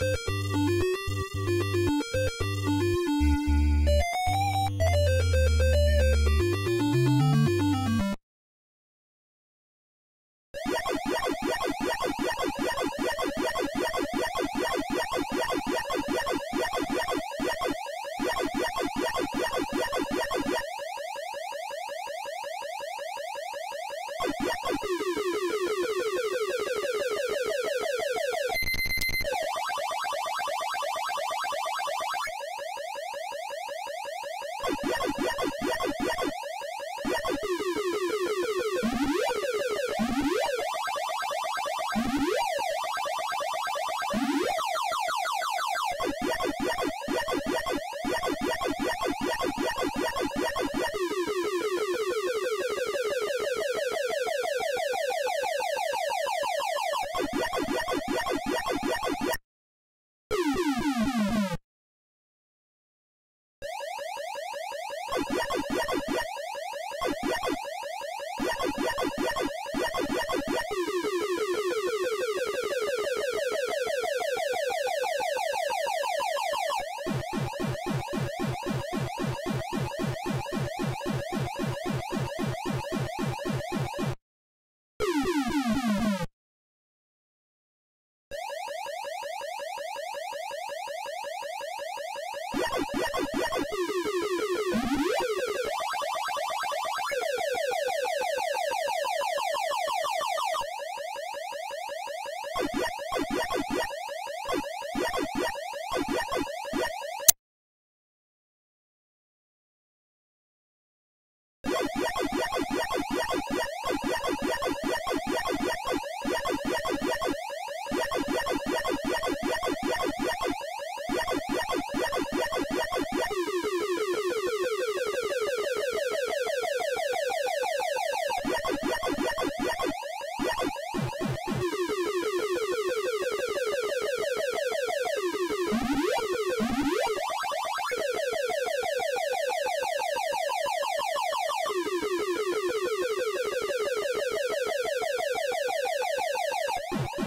Thank you. you